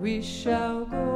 we shall go.